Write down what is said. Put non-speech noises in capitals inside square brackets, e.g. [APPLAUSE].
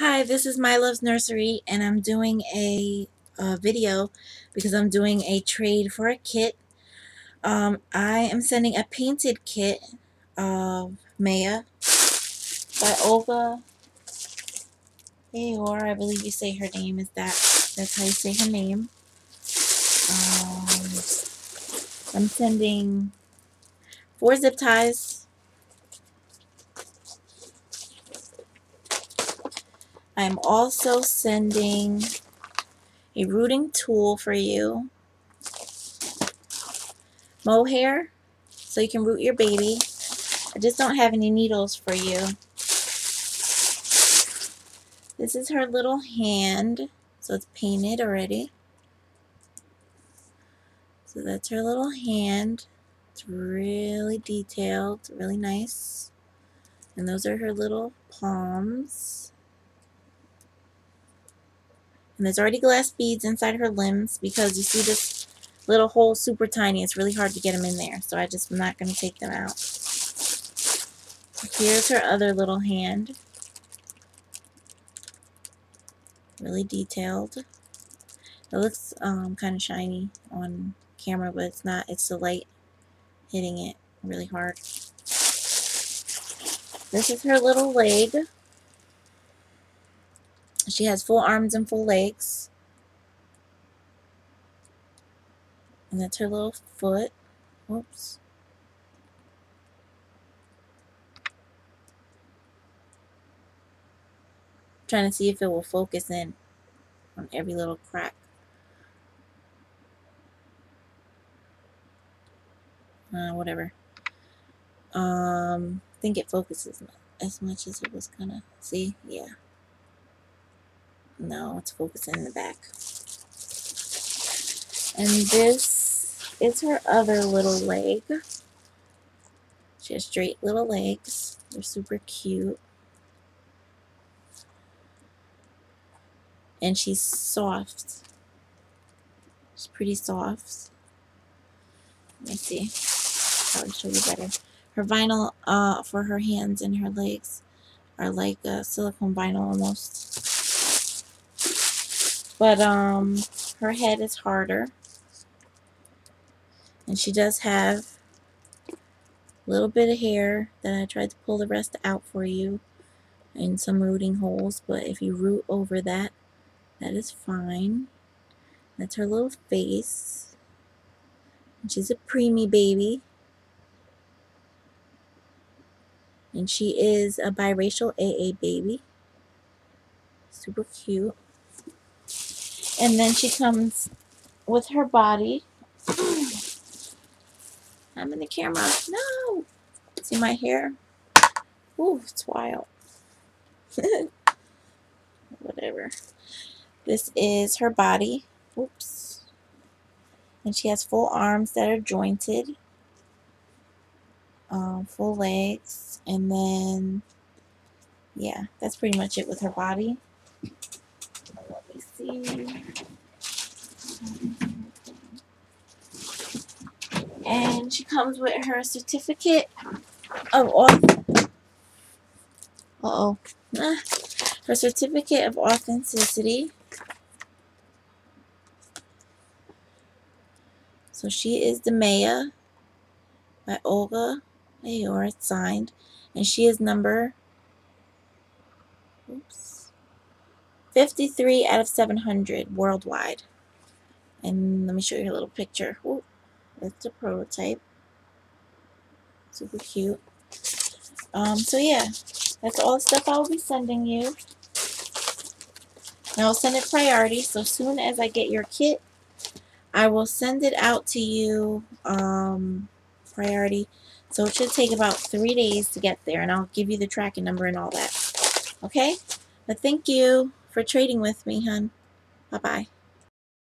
Hi, this is My Loves Nursery, and I'm doing a, a, video because I'm doing a trade for a kit. Um, I am sending a painted kit of Maya by Olga Auer. I believe you say her name is that. That's how you say her name. Um, I'm sending four zip ties I'm also sending a rooting tool for you. Mohair, so you can root your baby. I just don't have any needles for you. This is her little hand, so it's painted already. So that's her little hand. It's really detailed, really nice. And those are her little palms. And there's already glass beads inside her limbs because you see this little hole super tiny. It's really hard to get them in there. So I just am not going to take them out. Here's her other little hand. Really detailed. It looks um, kind of shiny on camera, but it's not. It's the light hitting it really hard. This is her little leg. She has full arms and full legs. And that's her little foot. Whoops. Trying to see if it will focus in on every little crack. Uh, whatever. Um, I think it focuses as much as it was gonna. See? Yeah. No, it's focusing in the back. And this is her other little leg. She has straight little legs. They're super cute. And she's soft. She's pretty soft. Let me see. I'll show you better. Her vinyl uh, for her hands and her legs are like a silicone vinyl almost. But um, her head is harder. And she does have a little bit of hair that I tried to pull the rest out for you. And some rooting holes. But if you root over that, that is fine. That's her little face. She's a preemie baby. And she is a biracial AA baby. Super cute. And then she comes with her body. I'm in the camera. No! See my hair? Ooh, it's wild. [LAUGHS] Whatever. This is her body. Oops. And she has full arms that are jointed. Um, full legs. And then, yeah, that's pretty much it with her body. And she comes with her certificate of auth uh-oh. [LAUGHS] Her certificate of authenticity. So she is the Maya by Olga Auer, signed. And she is number oops 53 out of 700 worldwide. And let me show you a little picture. Ooh, that's a prototype. Super cute. Um, so yeah, that's all the stuff I will be sending you. And I'll send it priority, so soon as I get your kit, I will send it out to you um, priority. So it should take about three days to get there, and I'll give you the tracking number and all that. Okay? But thank you for trading with me, hun. Bye-bye.